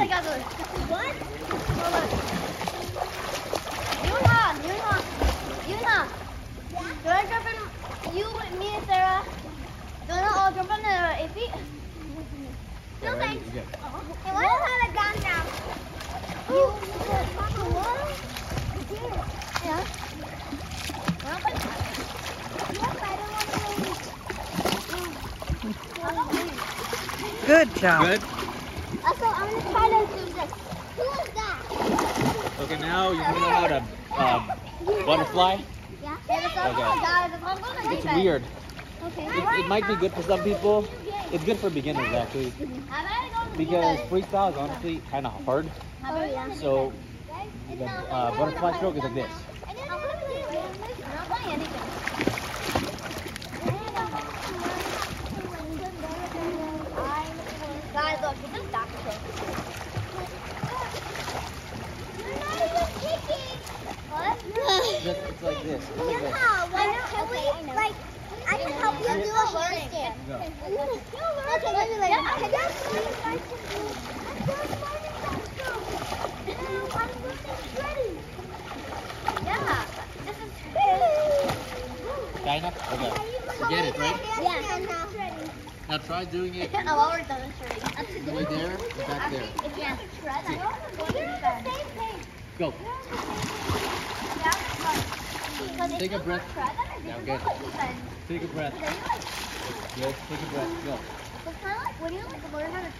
I got this. What? Yuna, Yuna, Yuna. Do I jump in? You, me, and Sarah. Do I all jump in the eight feet? No ready? thanks. You good. Uh-huh. Hey, what is that gun now? You, what? Yeah. Well, but- Yes, I don't want to Good job. Good? Uh, also, I'm gonna Okay, now you know how to uh, butterfly. Yeah. Okay. It's weird. Okay. It, it might be good for some people. It's good for beginners actually. Because freestyle is honestly kind of hard. Oh, yeah. So the uh, butterfly stroke is like this. I'm not playing anything. Guys, look, this is back stroke. What? Just, it's like this. It's like this. can we, like, I can help you do a handstand. Go. Okay, let me like, can you please guys can do I'm just learning that stroke. Now I'm learning shredding. Yeah, this is Kinda? Okay. You get it, right? Yeah. Now try doing it I've already done shredding. That's a right there and back there. If you have to shred, I don't know the same. Go. Take a breath. Yeah, just good. what you said. Take a breath. Then you like Good. Take a breath. Go. It's kind of like when you like learn how to